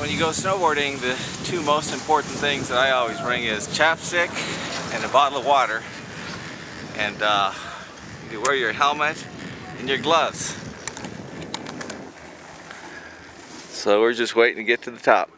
when you go snowboarding, the two most important things that I always bring is chapstick and a bottle of water. And uh, you wear your helmet and your gloves. So we're just waiting to get to the top.